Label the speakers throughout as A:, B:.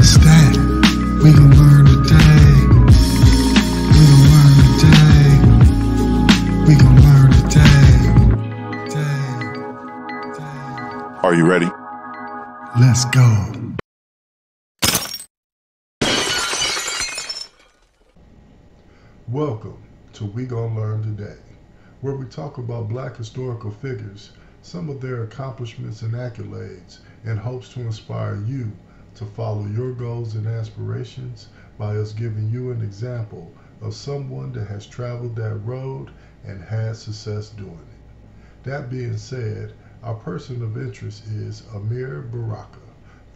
A: We can learn today. We learn today. We learn today.
B: Are you ready?
C: Let's go.
A: Welcome to We Gonna Learn Today, where we talk about black historical figures, some of their accomplishments and accolades, and hopes to inspire you to follow your goals and aspirations by us giving you an example of someone that has traveled that road and had success doing it. That being said, our person of interest is Amiri Baraka,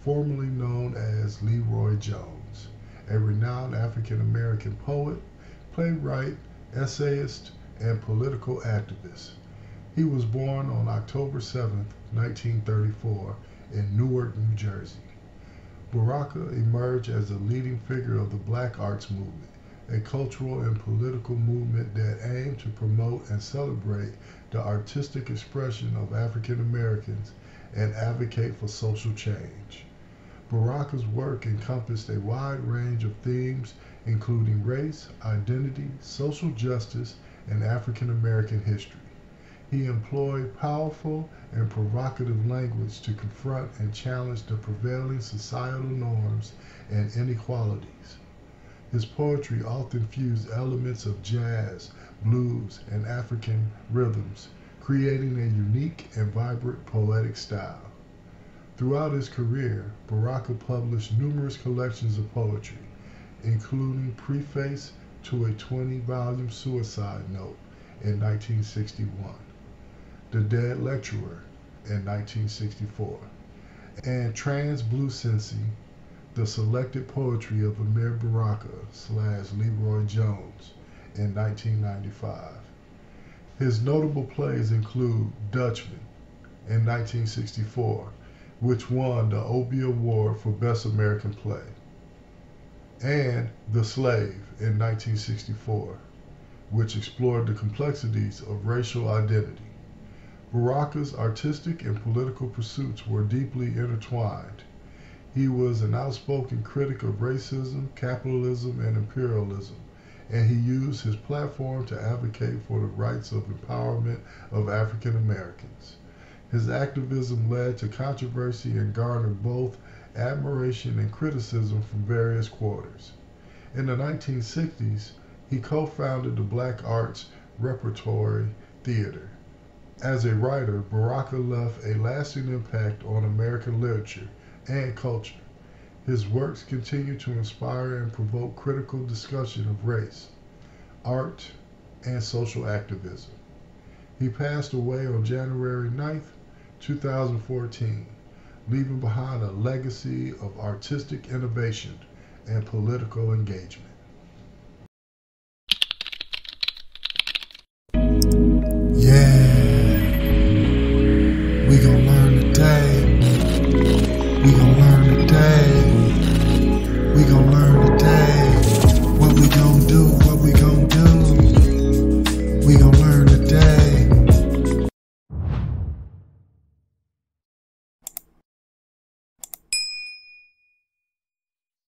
A: formerly known as LeRoi Jones, a renowned African American poet, playwright, essayist, and political activist. He was born on October 7, 1934, in Newark, New Jersey. Baraka emerged as a leading figure of the Black Arts Movement, a cultural and political movement that aimed to promote and celebrate the artistic expression of African Americans and advocate for social change. Baraka's work encompassed a wide range of themes, including race, identity, social justice, and African American history. He employed powerful and provocative language to confront and challenge the prevailing societal norms and inequalities. His poetry often fused elements of jazz, blues, and African rhythms, creating a unique and vibrant poetic style. Throughout his career, Baraka published numerous collections of poetry, including preface to a 20 volume suicide note in 1961. The Dead Lecturer in 1964, and Transbluesency, the selected poetry of Amiri Baraka slash LeRoi Jones in 1995. His notable plays include Dutchman in 1964, which won the Obie Award for Best American Play, and The Slave in 1964, which explored the complexities of racial identity. Baraka's artistic and political pursuits were deeply intertwined. He was an outspoken critic of racism, capitalism, and imperialism, and he used his platform to advocate for the rights of empowerment of African Americans. His activism led to controversy and garnered both admiration and criticism from various quarters. In the 1960s, he co founded the Black Arts Repertory Theater as a writer, Baraka left a lasting impact on American literature and culture. His works continue to inspire and provoke critical discussion of race, art, and social activism. He passed away on January 9th, 2014, leaving behind a legacy of artistic innovation and political engagement.